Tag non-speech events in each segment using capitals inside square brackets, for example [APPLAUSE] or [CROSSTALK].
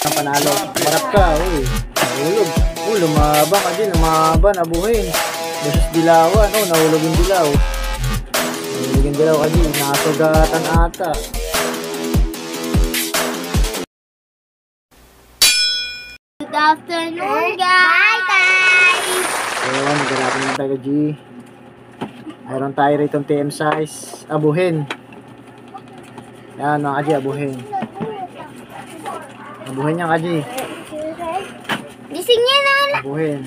Ang panalo. Marap ka, uy. Nahulog. Uy, lumabang ka din. Lumaban, abuhin. Versus dilawan. Oh, nahulog yung dilaw. Nahulog yung dilaw ka din. Nakasugatan ata. Good afternoon, guys! Bye, guys! Ayun, maghanapin naman tayo G. Mayroon tayo rito TM size. Abuhin. Yan, mga kaji, abuhin. Abuhin niya kaji. Gising niya na! Abuhin.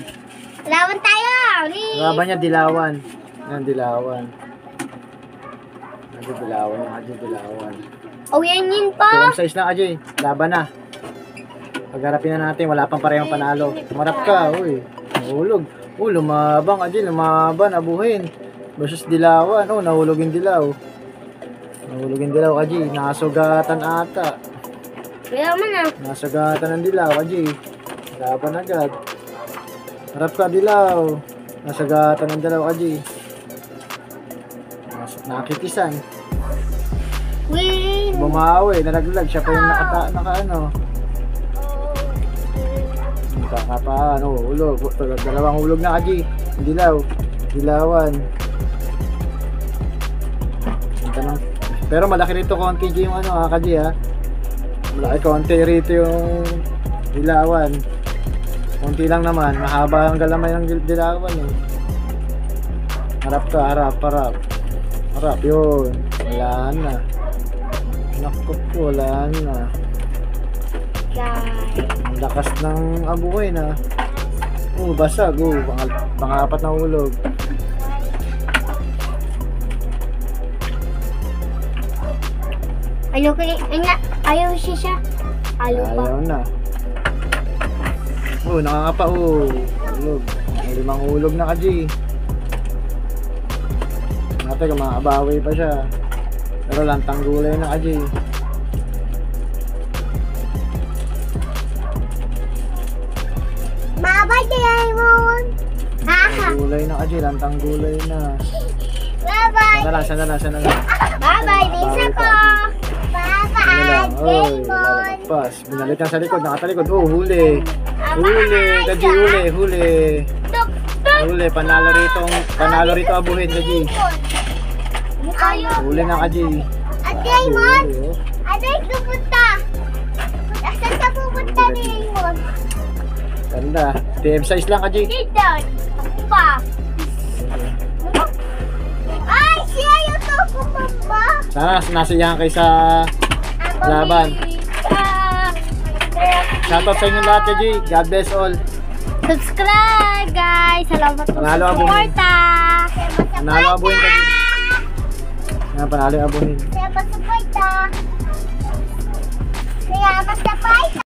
Laban tayo! Ni! Laban niya, dilawan. Yan, dilawan. Kaji, dilawan. Kaji, dilawan. Oh, yan yun pa! TM size na kaji. Laban na. Pagharapin na natin, wala pang parehong panalo. Tumarap ka, uy. Nahulog. Uy, lumabang kaji, lumaban, abuhin. Versus dilawan. Oh, nahulog yung dilaw. Nahulog yung dilaw, kaji. Nakasugatan ata. Kaya mo na. Nasagatan ng dilaw, kaji. Laban agad. Harap ka, dilaw. Nasagatan ng dilaw, kaji. Nakikisan. Win! Bumawi, nalaglag. Siya pa yung nakata, naka ano. Nakaka ano, hulog. Dalawang hulog na, kaji. Dilaw. Dilawan. Pero malaki rito konti G yung ano ha, kaji ha. Malaki konti rito yung dilawan. Konti lang naman, mahaba ang galamay ng dil- dilawan eh. Harap ka, harap, harap. Harap, yun. Wala na. Naku po, wala na. Ang lakas ng abuhay na. Oh, basag. Oh, pang, pangapat na hulog. Ano kaya? Ano? Ayaw siya siya. Ayaw pa. Ayaw na. Oh, nakakapa. Oh, hulog. May limang hulog na ka, G. Natin kung makakabawi pa siya. Pero lantang gulay na ka, G. Bye-bye, Diamond! Haha! Gulay na ka, G. Lantang gulay na. [LAUGHS] Bye-bye! Lang, sana lang. Bye-bye, Lisa ko! Lalagpas. Binalikan sa likod, nakatalikod. Oh, huli. Huli, kaji, huli, huli. Huli, panalo rito, panalo rito abuhin, kaji. Huli na kaji. Diamond! Huli, oh. Yung pupunta? Asan ka pupunta, Diamond? Ganda. TM size lang kaji. Dito! Pa! Ay! Siya yung to kumamba! Sana nasiyahan kayo sa Laban. Shoutout sa inyo lahat kaji. God bless all. Subscribe, guys! Salamat po Panalo sa ako. suporta! Panalo abuhin kaji. Yan, panalo abuhin. Salamat sa suporta! Salamat sa suporta!